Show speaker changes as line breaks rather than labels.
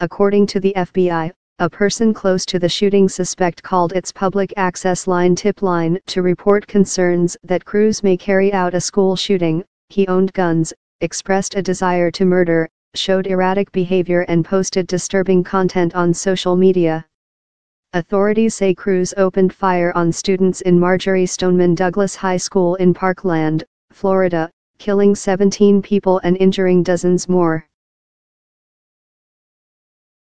according to the FBI, a person close to the shooting suspect called its public access line tip line to report concerns that Cruz may carry out a school shooting, he owned guns, expressed a desire to murder, showed erratic behavior and posted disturbing content on social media. Authorities say Cruz opened fire on students in Marjory Stoneman Douglas High School in Parkland, Florida, killing 17 people and injuring dozens more.